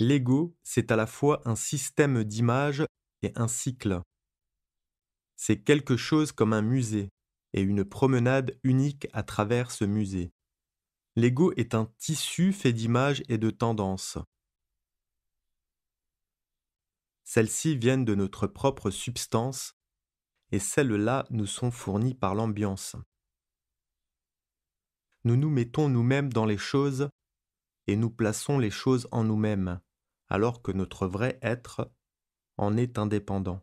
L'ego, c'est à la fois un système d'images et un cycle. C'est quelque chose comme un musée et une promenade unique à travers ce musée. L'ego est un tissu fait d'images et de tendances. Celles-ci viennent de notre propre substance et celles-là nous sont fournies par l'ambiance. Nous nous mettons nous-mêmes dans les choses et nous plaçons les choses en nous-mêmes, alors que notre vrai être en est indépendant.